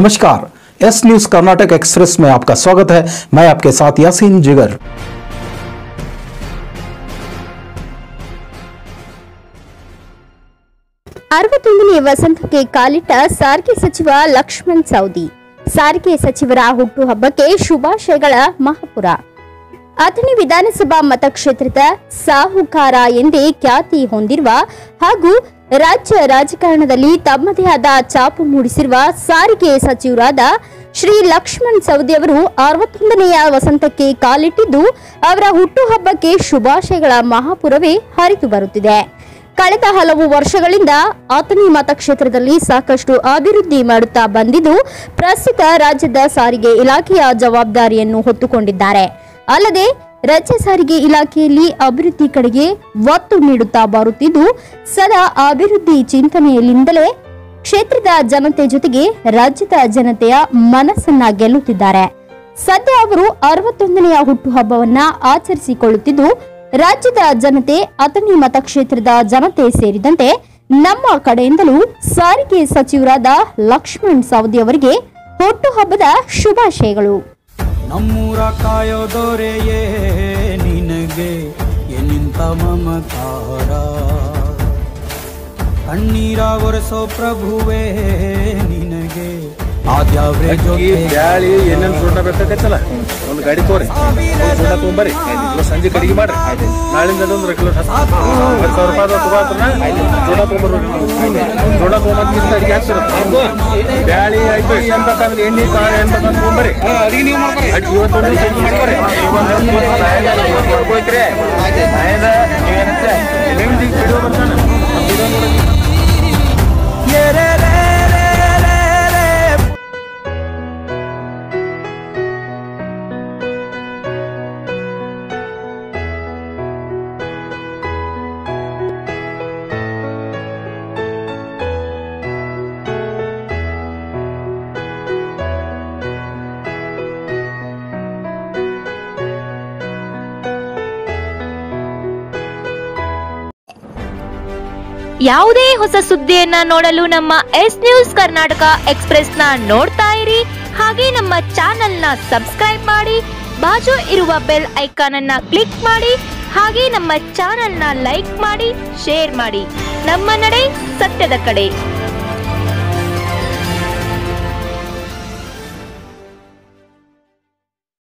नमस्कार S news Karnataka express में आपका स्वागत है मैं आपके साथ यासीन जिगर ಅರವತ್ತೊಂದನೇ ವಸಂತಕ್ಕೆ ಕಾಲಿಟ್ಟ ಸಾರಿಗೆ ಸಚಿವ ಲಕ್ಷ್ಮಣ್ ಸೌದಿ ಸಾರಿಗೆ ಸಚಿವರ ಹುಟ್ಟುಹಬ್ಬಕ್ಕೆ ಶುಭಾಶಯಗಳ ಮಹಾಪುರ ಅಥಣಿ ವಿಧಾನಸಭಾ ಮತಕ್ಷೇತ್ರದ ಸಾಹುಕಾರ ಎಂದೇ ಖ್ಯಾತಿ ಹೊಂದಿರುವ ಹಾಗೂ ರಾಜ್ಯ ರಾಜಕಾರಣದಲ್ಲಿ ತಮ್ಮದೇ ಆದ ಛಾಪು ಮೂಡಿಸಿರುವ ಸಾರಿಗೆ ಸಚಿವರಾದ ಶ್ರೀ ಲಕ್ಷ್ಮಣ್ ಸವದಿ ಅವರು ಅರವತ್ತೊಂದನೆಯ ವಸಂತಕ್ಕೆ ಕಾಲಿಟ್ಟಿದ್ದು, ಅವರ ಹುಟ್ಟುಹಬ್ಬಕ್ಕೆ ಶುಭಾಶಯಗಳ ಮಹಾಪುರವೇ ಹರಿದು ಬರುತ್ತಿದೆ. ಕಳೆದ ಹಲವು ವರ್ಷಗಳಿಂದ ಆತನಿ ಮತಕ್ಷೇತ್ರದಲ್ಲಿ ಸಾಕಷ್ಟು ಅಭಿವೃದ್ಧಿ ಮಾಡುತ್ತಾ ಬಂದಿದ್ದು, ಪ್ರಸ್ತುತ ರಾಜ್ಯದ ಸಾರಿಗೆ ಇಲಾಖೆಯ ಜವಾಬ್ದಾರಿಯನ್ನು ಹೊತ್ತುಕೊಂಡಿದ್ದಾರೆ. ಅಲ್ಲದೆ ರಾಜ್ಯ ಸಾರಿಗೆ ಇಲಾಖೆಯಲ್ಲಿ ಅಭಿವೃದ್ಧಿ ಕಡೆಗೆ ಒತ್ತು ನೀಡುತ್ತಾ ಬರುತ್ತಿದ್ದು, ಸದಾ ಅಭಿವೃದ್ಧಿ ಚಿಂತನೆಯಲ್ಲಿಂದಲೇ ಕ್ಷೇತ್ರದ ಜನತೆ ಜೊತೆಗೆ ರಾಜ್ಯದ ಜನತೆಯ ಮನಸ್ಸನ್ನ ಗೆಲ್ಲುತ್ತಿದ್ದಾರೆ. ಸದ್ಯ ಅವರು ಅರವತ್ತೊಂದನೆಯ ಹುಟ್ಟುಹಬ್ಬವನ್ನ ಆಚರಿಸಿಕೊಳ್ಳುತ್ತಿದ್ದು, ರಾಜ್ಯದ ಜನತೆ ಅಥಣಿ ಮತಕ್ಷೇತ್ರದ ಜನತೆ ಸೇರಿದಂತೆ ನಮ್ಮ ಕಡೆಯಿಂದಲೂ ಸಾರಿಗೆ ಸಚಿವರಾದ ಲಕ್ಷ್ಮಣ್ ಸವದಿ ಅವರಿಗೆ ಹುಟ್ಟುಹಬ್ಬದ ಶುಭಾಶಯಗಳು. ನಮ್ಮೂರ ಕಾಯೋ ದೊರೆಯೇ ನಿನಗೆ ಎನ್ನಿಂತ ಮಮಕಾರ ಕಣ್ಣೀರ ಒರೆಸೋ ಪ್ರಭುವೇ ನಿನಗೆ ಬ್ಯಾಳಿ ಏನೇನು ಸೂಟ ಬೇಕಾಗತ್ತಲ್ಲ ಒಂದು ಗಾಡಿ ತೋರಿ. ಸೂಟ ತೊಗೊಂಬರಿ ಇವತ್ತು ಸಂಜೆ ಕಡಿಗೆ ಮಾಡ್ರಿ. ನಾಳಿಂದ ಒಂದು ಕಿಲೋ ಹತ್ತು ಸಾವಿರ ರೂಪಾಯಿ ತಗೋತ್ರನ ಜೋಡ ತೊಗೊಂಬರ್ರಿ. ಜೋಡ ತೊಗೊಂಬಂದ್ ಅಡಿಗೆ ಹಾಕ್ಸಿರುತ್ತೆ ಬ್ಯಾಳಿ ಆಯ್ತು ಏನ್ ಬೇಕಾದ್ರೆ ಎಣ್ಣೆ ಕಾಳು ಏನ್ ಬೇಕಾದ್ರೆ ತೊಗೊಂಬರಿ ಅಡಿಗೆ ನೀವು ಮಾಡ್ಕೊರಿ. ಇವತ್ತೊಂದು ಚೇಂಜ್ ಮಾಡ್ಕೊರಿ. ಮಾಡ್ಕೋಯ್ತ್ರಿ ನಾಯದ ನೀವೇನಂತೆ ನಿಮ್ದು ಬರ್ತಾನೆ. ವಿಡಿಯೋ ನೋಡಕ್ಕೆ ಯಾವುದೇ ಹೊಸ ಸುದ್ದಿಯನ್ನ ನೋಡಲು ನಮ್ಮ ಎಸ್ ನ್ಯೂಸ್ ಕರ್ನಾಟಕ ಎಕ್ಸ್ಪ್ರೆಸ್ನ ನೋಡ್ತಾ ಇರಿ. ಹಾಗೆ ನಮ್ಮ ಚಾನೆಲ್ನ ಸಬ್ಸ್ಕ್ರೈಬ್ ಮಾಡಿ, ಬಾಜು ಇರುವ ಬೆಲ್ ಐಕಾನ್ ಅನ್ನ ಕ್ಲಿಕ್ ಮಾಡಿ, ಹಾಗೆ ನಮ್ಮ ಚಾನೆಲ್ನ ಲೈಕ್ ಮಾಡಿ, ಶೇರ್ ಮಾಡಿ. ನಮ್ಮ ನಡೆ ಸತ್ಯದ ಕಡೆ.